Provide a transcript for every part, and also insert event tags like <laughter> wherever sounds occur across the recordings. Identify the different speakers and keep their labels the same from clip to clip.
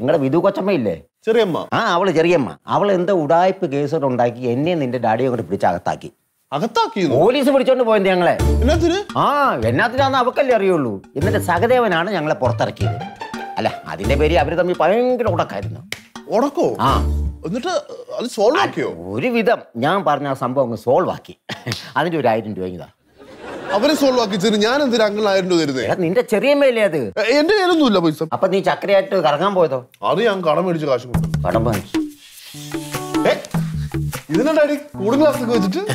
Speaker 1: നിങ്ങളുടെ വിധു കൊച്ചമ്മയില്ലേ?
Speaker 2: ചെറിയമ്മ.
Speaker 1: ആ അവൾ ചെറിയമ്മ. അവൾ എന്താ ഉടായ്പ കേസുകൾ ഉണ്ടാക്കി എന്നെ നിന്റെ ഡാഡിയെ കൊണ്ട് പിടിച്ച് അകത്താക്കി.
Speaker 2: അകത്താക്കി
Speaker 1: പോലീസ് പിടിച്ചോണ്ട് പോയത് ഞങ്ങളെ? ആ എന്നാത്തിനാന്ന് അവക്കല്ലേ അറിയുള്ളൂ. എന്നിട്ട് സഹദേവനാണ് ഞങ്ങളെ പുറത്തിറക്കിയത്. അല്ല അതിന്റെ പേര് അവർ തമ്മിൽ ഭയങ്കര ഉടക്കായിരുന്നു.
Speaker 2: ഉടക്കോ?
Speaker 1: ആ.
Speaker 2: എന്നിട്ട് അത് സോൾവ് ആക്കിയോ?
Speaker 1: ഒരുവിധം ഞാൻ പറഞ്ഞ ആ സംഭവം അങ്ങ് സോൾവ് ആക്കി. അതിന്റെ ഒരു ആയിരം രൂപ ഇതാ.
Speaker 2: അവരെ സോൾവ് ആക്കി തരും ഞാൻ എന്തിനാ അങ്കിൾ ആയിരം രൂപ തരുന്നേ?
Speaker 1: എടാ നിന്റെ ചെറിയമ്മയല്ലേ അത്.
Speaker 2: എന്റെ കയ്യിലൊന്നുമില്ല പൈസ.
Speaker 1: അപ്പൊ നീ ചക്കരയായിട്ട് കറങ്ങാൻ പോയതോ?
Speaker 2: അത് ഞാൻ കടം മേടിച്ച് കാശ് കൊടുത്തു.
Speaker 1: കടം
Speaker 2: കൂടുതൽ ക്ലാസ്സൊക്കെ വെച്ചിട്ട്?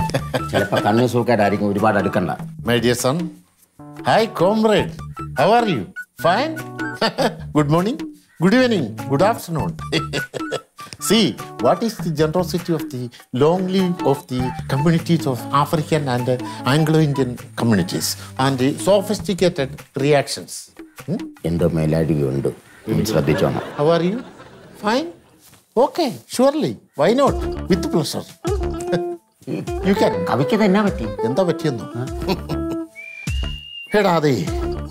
Speaker 1: ചിലപ്പോ സൂക്കായിട്ടായിരിക്കും ഒരുപാട് അടുക്കണ്ട.
Speaker 3: Comrade. How are you? Fine? <laughs> Good morning, good good afternoon. <laughs> See, what is the generosity of the long of the communities of African and uh, Anglo-Indian communities and the sophisticated reactions? Hmm?
Speaker 1: എന്തോ മേലാഴികയുണ്ട് നീ ശ്രദ്ധിച്ചോണം
Speaker 3: How are you? Fine? Okay, surely. Why not? With pleasure. you can.
Speaker 1: കവിക്ക് എന്നാ പറ്റി
Speaker 3: എന്താ പറ്റിയെന്നോ എടാ അതെ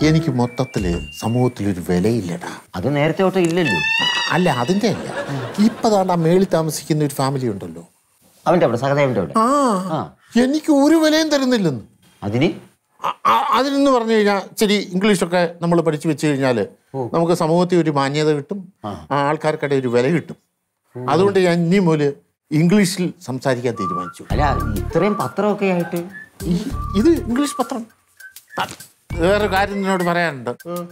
Speaker 3: എനിക്ക് മൊത്തത്തിൽ സമൂഹത്തിൽ ഒരു വിലയില്ലടാ.
Speaker 1: അത് നേരത്തെ തൊട്ട് ഇല്ലല്ലോ.
Speaker 3: അല്ല അതിന്റെ അല്ല. ഇപ്പതാണ്ട് ആ മേളിൽ താമസിക്കുന്ന ഒരു ഫാമിലി ഉണ്ടല്ലോ.
Speaker 1: അവന്റെ അവിടെ സഹദേവന്റെ അവിടെ.
Speaker 3: ആ. എനിക്ക് ഒരു വിലയും തരുന്നില്ലെന്ന്.
Speaker 1: അതിന്?
Speaker 3: അതിനെന്ന് പറഞ്ഞു കഴിഞ്ഞാൽ ശരി ഇംഗ്ലീഷൊക്കെ നമ്മൾ പഠിച്ചു വെച്ച് കഴിഞ്ഞാൽ നമുക്ക് സമൂഹത്തിൽ ഒരു മാന്യത കിട്ടും ആ. ആൾക്കാർക്കിടെ ഒരു വില കിട്ടും. അതുകൊണ്ട് ഞാൻ ഇനി മുതൽ ഇംഗ്ലീഷിൽ സംസാരിക്കാൻ തീരുമാനിച്ചു.
Speaker 1: അല്ല ഇത്രയും പത്രമൊക്കെ ആയിട്ട്.
Speaker 3: ഇത് ഇംഗ്ലീഷ് പത്രം. വേറൊരു കാര്യം എന്നോട് പറയാനുണ്ട്.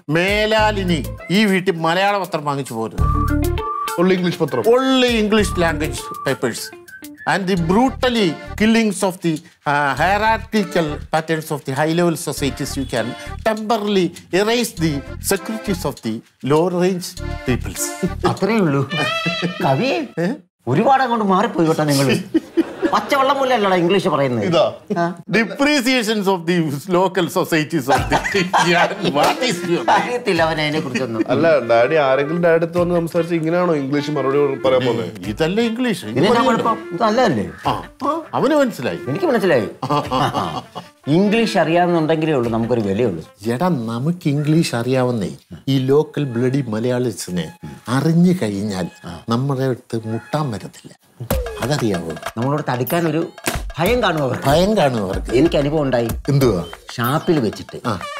Speaker 3: മേലാലിനി ഈ വീട്ടിൽ മലയാള പത്രം വാങ്ങിച്ചു പോരുത്.
Speaker 2: ഉള്ളി ഇംഗ്ലീഷ് പത്രം.
Speaker 3: ഉള്ളി English language papers and the brutally killings of the hierarchical patterns of the high level societies you can temporarily erase the securities of the low range peoples
Speaker 1: അത്രയേ ഉള്ളൂ. കവി <laughs> ഒരുപാട് അങ്ങോട്ട് മാറിപ്പോയി കേട്ടോ നിങ്ങൾ <laughs> പച്ചവെള്ളം പോലെ അല്ലടാ ഇംഗ്ലീഷ് പറയുന്നത്.
Speaker 2: ഇതാ.
Speaker 3: Depreciations of the local societies of the what is is your.
Speaker 1: അറിയത്തില്ല അവൻ അതിനെ കുറിച്ചൊന്നും.
Speaker 2: അല്ല ഡാഡി ആരെങ്കിലും ഡാഡി അടുത്ത് വന്ന് സംസാരിച്ച് ഇങ്ങനെയാണോ ഇംഗ്ലീഷ് മറുപടി പറയാൻ പോകുന്നത്?
Speaker 3: ഇതല്ല ഇംഗ്ലീഷ്.
Speaker 1: നല്ലതല്ലേ?
Speaker 3: അവന് മനസ്സിലായി.
Speaker 1: എനിക്ക് മനസ്സിലായി. <laughs> ഇംഗ്ലീഷ് അറിയാവുന്നുണ്ടെങ്കിലേ ഉള്ളൂ നമുക്കൊരു വിലയുള്ളൂ.
Speaker 3: എടാ നമുക്ക് ഇംഗ്ലീഷ് അറിയാവുന്നേ. ഈ ലോക്കൽ ബ്ലഡി മലയാളീസിനെ അറിഞ്ഞു കഴിഞ്ഞാൽ നമ്മുടെ അടുത്ത് മുട്ടാൻ വരത്തില്ല. അതറിയാവോ?
Speaker 1: നമ്മളോട് തടിക്കാൻ ഒരു ഭയം കാണും അവർ
Speaker 3: ഭയം കാണും അവർക്ക്
Speaker 1: എനിക്ക് അനുഭവം ഉണ്ടായി.
Speaker 3: എന്തുവാ?
Speaker 1: ഷാപ്പിൽ വെച്ചിട്ട്.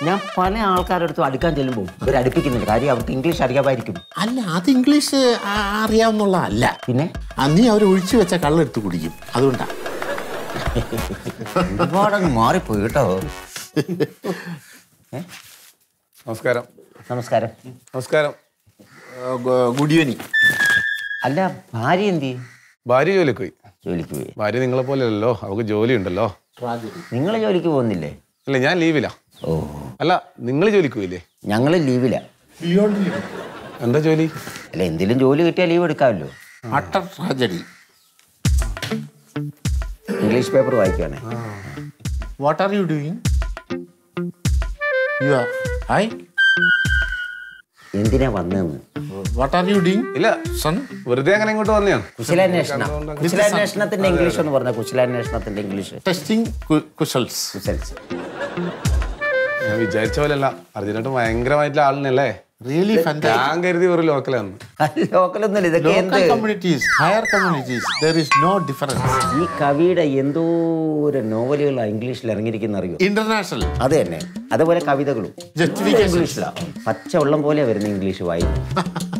Speaker 1: ഞാൻ പല ആൾക്കാരുടെ അടുത്തും അടുക്കാൻ ചെല്ലുമ്പോൾ ഇവർ അടുപ്പിക്കുന്നില്ല കാര്യം അവർക്ക് ഇംഗ്ലീഷ് അറിയാമായിരിക്കും.
Speaker 3: അല്ല അത് ഇംഗ്ലീഷ് അറിയാവുന്നുള്ളതല്ല അറിയാവുന്നുള്ള അല്ല.
Speaker 1: പിന്നെ?
Speaker 3: അന്നീ അവർ ഒഴിച്ചു വെച്ച കള്ളെടുത്ത് കുടിക്കും. അതുകൊണ്ടാണ്
Speaker 1: ഒരുപാടങ്ങ് മാറിപ്പോയി കേട്ടോ.
Speaker 4: നമസ്കാരം.
Speaker 1: നമസ്കാരം.
Speaker 4: നമസ്കാരം.
Speaker 3: ഗുഡ് ഈവനിങ്
Speaker 1: അല്ല ഭാര്യ എന്തി
Speaker 4: ഭാര്യ ജോലിക്ക് പോയി.
Speaker 1: ജോലിക്ക് പോയി.
Speaker 4: ഭാര്യ നിങ്ങളെ പോലെ അല്ലല്ലോ ജോലി ഉണ്ടല്ലോ
Speaker 1: നിങ്ങൾ ജോലിക്ക് പോകുന്നില്ലേ?
Speaker 4: അല്ല ഞാൻ ലീവിലാ.
Speaker 1: ഓ.
Speaker 4: അല്ല നിങ്ങൾ ജോലിക്ക് പോയില്ലേ?
Speaker 1: ഞങ്ങൾ ലീവില്ല
Speaker 4: എന്താ ജോലി?
Speaker 1: അല്ല എന്തെങ്കിലും ജോലി കിട്ടിയാൽ ലീവ് എടുക്കാമല്ലോ.
Speaker 3: Utter tragedy.
Speaker 1: English paper വായിക്കുവാണേ.
Speaker 3: What are you doing you are hi
Speaker 1: എന്തിനാ വന്നതെന്ന്?
Speaker 3: വാട്ട് ആർ യു ഡൂയിങ്
Speaker 4: ഇല്ല.
Speaker 3: സൺ
Speaker 4: വെറുതെ അങ്ങനെ ഇങ്ങോട്ട് വന്നെയാണ്
Speaker 1: കുശലാന്വേഷണം. കുശലാന്വേഷണത്തിന്റെ ഇംഗ്ലീഷ് എന്ന് പറഞ്ഞ കുശലാന്വേഷണത്തിന്റെ ഇംഗ്ലീഷ്
Speaker 3: ടെസ്റ്റിംഗ് കുശൽസ്
Speaker 1: കുശൽസ്
Speaker 4: ഞാൻ വിചാരിച്ച പോലെയല്ല. അർജുനായിട്ട് ഭയങ്കരമായിട്ടുള്ള ആളിനല്ലേ?
Speaker 3: റിയലി
Speaker 4: ഞാൻ കരുതി ഒരു ലോക്കലാണ്
Speaker 1: ലോക്കലൊന്നുമില്ല <laughs> ഇതൊക്കെ എന്ത്?
Speaker 3: communities, higher communities, there is no difference.
Speaker 1: ഈ കവിയുടെ എന്തോരം നോവലുകളാണ് ഇംഗ്ലീഷിൽ ഇറങ്ങിയിരിക്കുന്ന അറിയോ?
Speaker 3: International.
Speaker 1: അത് തന്നെ. അതുപോലെ കവിതകളും.
Speaker 3: Justification.
Speaker 1: ഇംഗ്ലീഷിലാണ് പച്ച വെള്ളം പോലെ വരുന്ന ഇംഗ്ലീഷ് വായിക്കും. <laughs>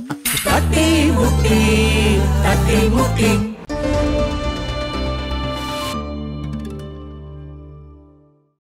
Speaker 5: തട്ടി മുട്ടി തട്ടി മുട്ടി